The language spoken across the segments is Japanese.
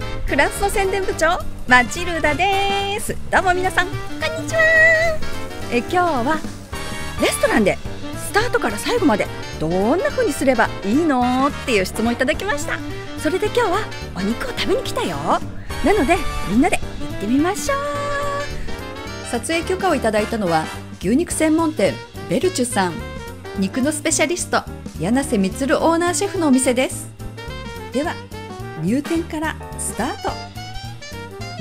フランスの宣伝部長マチルダです。どうも皆さんこんにちは。え今日はレストランでスタートから最後までどんな風にすればいいのっていう質問いただきました。それで今日はお肉を食べに来たよ。なのでみんなで行ってみましょう。撮影許可をいただいたのは牛肉専門店ベルチュさん。肉のスペシャリスト柳瀬充オーナーシェフのお店です。では入店からスタート。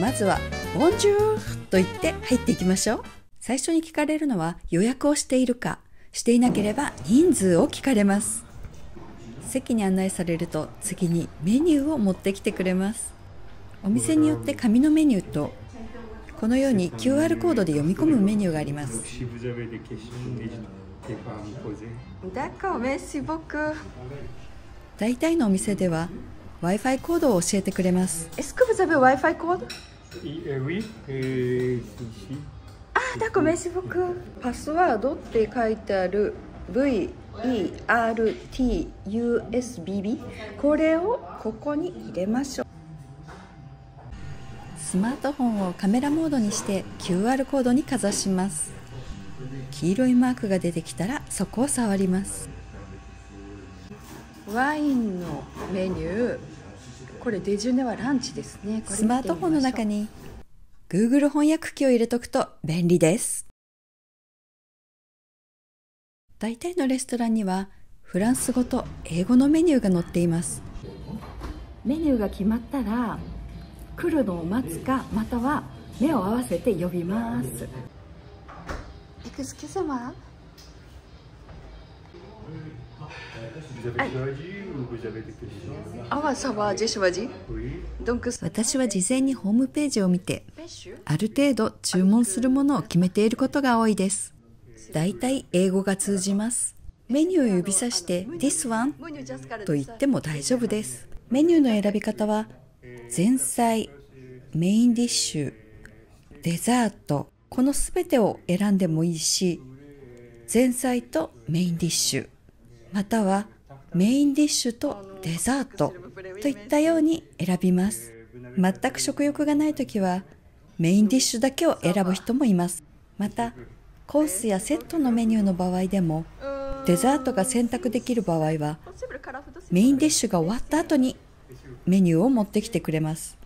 まずは「ボンジュール」と言って入っていきましょう。最初に聞かれるのは予約をしているかしていなければ人数を聞かれます。席に案内されると次にメニューを持ってきてくれます。お店によって紙のメニューとこのように QR コードで読み込むメニューがあります。大体のお店では Wi-Fi コードを教えてくれます。Est-ce que vous avez Wi-Fi コード Oui, euh, ici. あ、d'accord, merci beaucoup パスワードって書いてある VERTUSBB これをここに入れましょう。スマートフォンをカメラモードにして QR コードにかざします。黄色いマークが出てきたらそこを触りますワインのメニューこれデジュネはランチですね。スマートフォンの中に Google 翻訳機を入れとくと便利です。大体のレストランにはフランス語と英語のメニューが載っています。メニューが決まったら来るのを待つかまたは目を合わせて呼びます。エクスキューマ Vous 私は事前にホームページを見てある程度注文するものを決めていることが多いです。だいたい英語が通じます。メニューを指さして This one と言っても大丈夫です。メニューの選び方は前菜メインディッシュデザート。このすべてを選んでもいいし前菜とメインディッシュまたはメインディッシュとデザートといったように選びます。全く食欲がない時はメインディッシュだけを選ぶ人もいます。またコースやセットのメニューの場合でもデザートが選択できる場合はメインディッシュが終わった後にメニューを持ってきてくれます。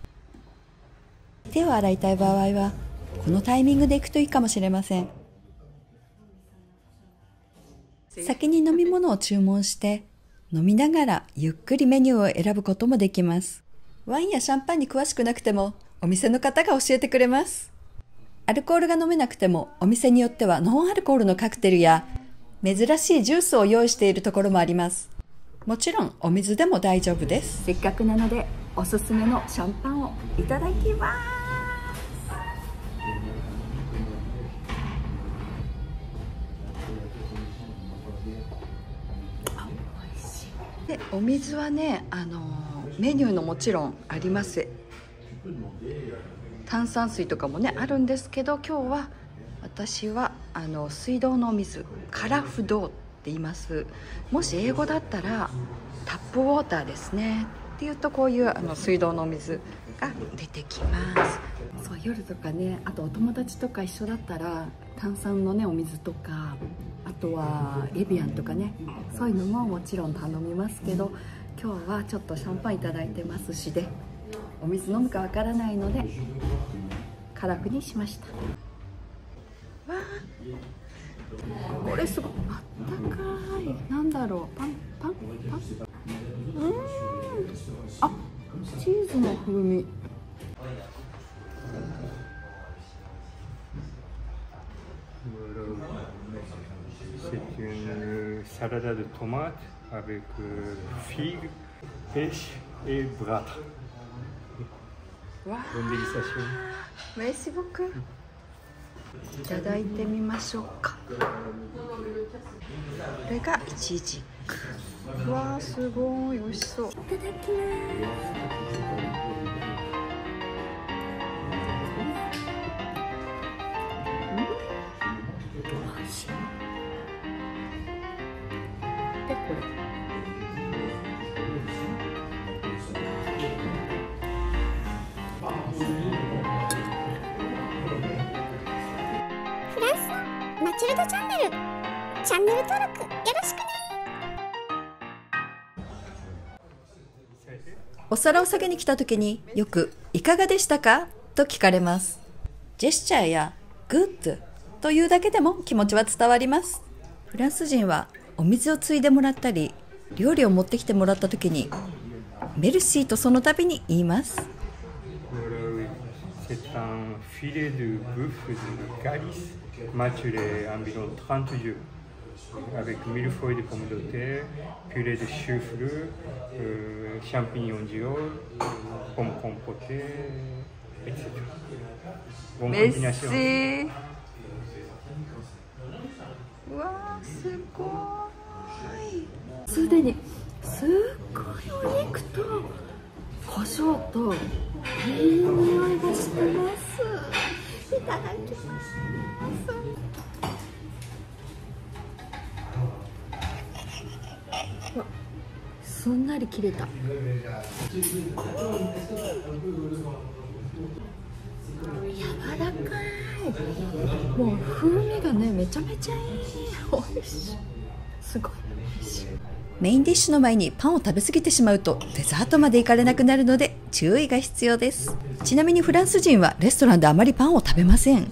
手を洗いたい場合はこのタイミングで行くといいかもしれません。先に飲み物を注文して飲みながらゆっくりメニューを選ぶこともできます。ワインやシャンパンに詳しくなくてもお店の方が教えてくれます。アルコールが飲めなくてもお店によってはノンアルコールのカクテルや珍しいジュースを用意しているところもあります。もちろんお水でも大丈夫です。せっかくなのでおすすめのシャンパンをいただきますでお水はねあのメニューのもちろんあります。炭酸水とかもねあるんですけど今日は私はあの水道のお水カラフドって言います。もし英語だったらタップウォーターですね。っていうとこういうあの水道のお水が出てきます。そう夜とかねあとお友達とか一緒だったら炭酸のねお水とかあとはエビアンとかねそういうのももちろん頼みますけど今日はちょっとシャンパンいただいてますしでお水飲むかわからないのでカラフにしました。わあこれすごい。あったかい。なんだろう。パンパンパン？うん。あチーズの風味 C'est une salade de tomates avec euh, figues, pêche et. わあ Bonne dégustation. メシボクいただいてみましょうかこれがイチジクうわあすごい美味しそう。いただきますでこれ。フランスのマチルドチャンネル。チャンネル登録よろしくね。お皿を下げに来た時によく「いかがでしたか?」と聞かれます。ジェスチャーや「good」というだけでも気持ちは伝わります。フランス人はお水をついでもらったり料理を持ってきてもらった時に「merci」とその度に言います。Voilà, oui. C'est un filet de bœuf de Galice, maturé environ 30 jours, avec mille feuilles de pommes de terre, purée de chou-fleur, euh, champignons d'iol, pommes compotées, etc. Bonne メッ combinaison. シうわーすごいすでにすっごいお肉と胡椒といい匂いがしてますいただきますすんなり切れた。柔らかい。もう風味がねめちゃめちゃいい。美味しい。すごい美味しい。メインディッシュの前にパンを食べ過ぎてしまうとデザートまで行かれなくなるので注意が必要です。ちなみにフランス人はレストランであまりパンを食べません。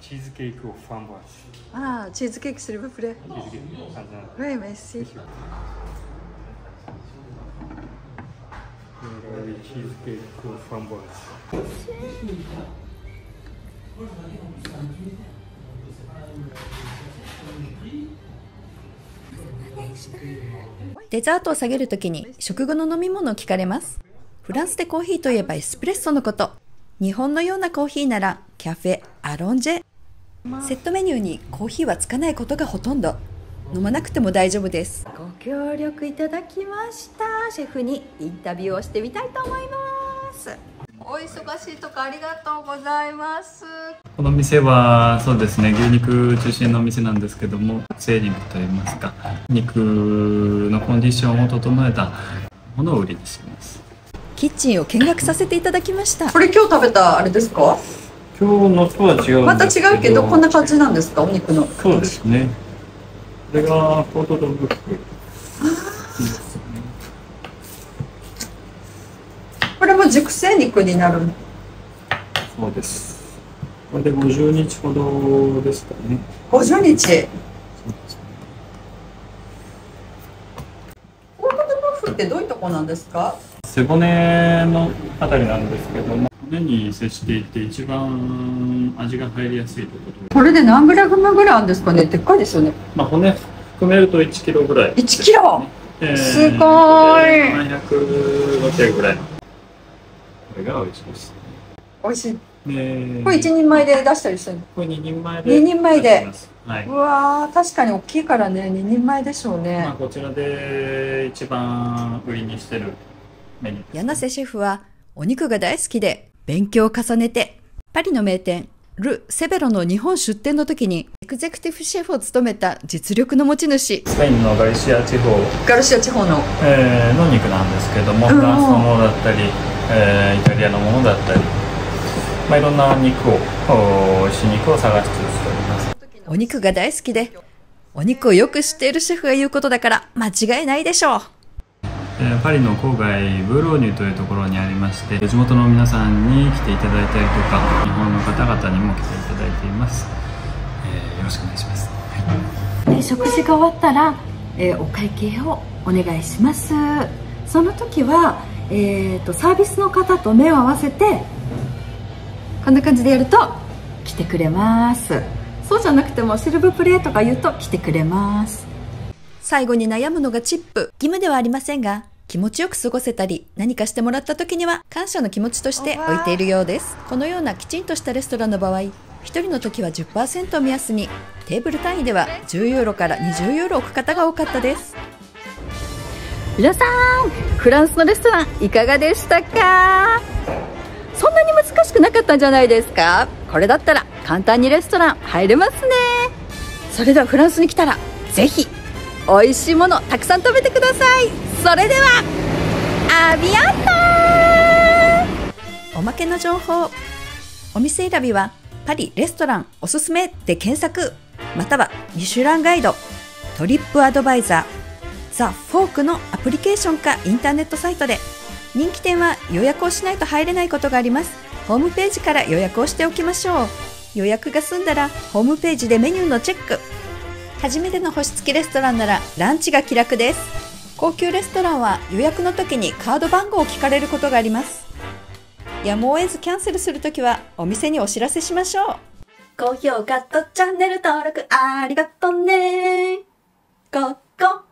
チーズケーキをファンバッああチーズケーキすればプレチーズケーキシー。デザートを下げるときに食後の飲み物聞かれます。フランスでコーヒーといえばエスプレッソのこと。日本のようなコーヒーならキャフェ、アロンジェ。セットメニューにコーヒーはつかないことがほとんど。飲まなくても大丈夫です。ご協力いただきました。シェフにインタビューをしてみたいと思います。お忙しいとこありがとうございます。この店はそうですね牛肉中心のお店なんですけども精肉といいますか肉のコンディションを整えたものを売りにしますキッチンを見学させていただきました。これ今日食べたあれですか？今日のとは違うんまた違うけどこんな感じなんですか？お肉の。そうですね。これがポートドブックこれも熟成肉になるの？そうです。これで50日ほどですかね。50日？ポートドブッフってどういうとこなんですか？背骨のあたりなんですけども骨に接していて一番味が入りやすいところ？これで何グラムぐらいあるんですかね？でっかいですよねまあ、骨含めると1キロぐらい。1キロ？えーすごい700ぐらいの。これが美味しいです。美味しいでこれ1人前で出したりしてるの？これ2人前で。二人前で出します。はい。うわー確かに大きいからね2人前でしょうまあ、ねこちらで一番売りにしてるメニューです。柳瀬シェフはお肉が大好きで勉強を重ねてパリの名店ル・セベロの日本出店の時にエグゼクティブシェフを務めた実力の持ち主。スペインのガリシア地方、ガルシア地方のえーの肉なんですけども、うんフランスのものだったり、えーイタリアのものだったり、まあ、いろんな肉を、お美味しい肉を探しつつおります。お肉が大好きでお肉をよく知っているシェフが言うことだから間違いないでしょう。えーパリの郊外ブーローニュというところにありまして地元の皆さんに来ていただいたりとか日本の方々にも来ていただいています、えーよろしくお願いします、はい。で食事が終わったら、えーお会計をお願いします。その時は、えー、とサービスの方と目を合わせてこんな感じでやると来てくれます。そうじゃなくてもシルブプレーとか言うと来てくれます。最後に悩むのがチップ。義務ではありませんが、気持ちよく過ごせたり、何かしてもらった時には感謝の気持ちとして置いているようです。このようなきちんとしたレストランの場合、1人の時は10%を目安に、テーブル単位では10ユーロから20ユーロ置く方が多かったです。皆さん、フランスのレストランいかがでしたか？そんなに難しくなかったんじゃないですか？これだったら簡単にレストラン入れますね。それではフランスに来たら、ぜひ、美味しいものたくさん食べてください。それでは、アビアンタおまけの情報。お店選びは、パリレストランおすすめで検索、またはミシュランガイド、トリップアドバイザー、ザ・フォークのアプリケーションかインターネットサイトで、人気店は予約をしないと入れないことがあります。ホームページから予約をしておきましょう。予約が済んだら、ホームページでメニューのチェック。初めての星付きレストランならランチが気楽です。高級レストランは予約の時にカード番号を聞かれることがあります。やむを得ずキャンセルするときはお店にお知らせしましょう。高評価とチャンネル登録ありがとうね。ゴーゴー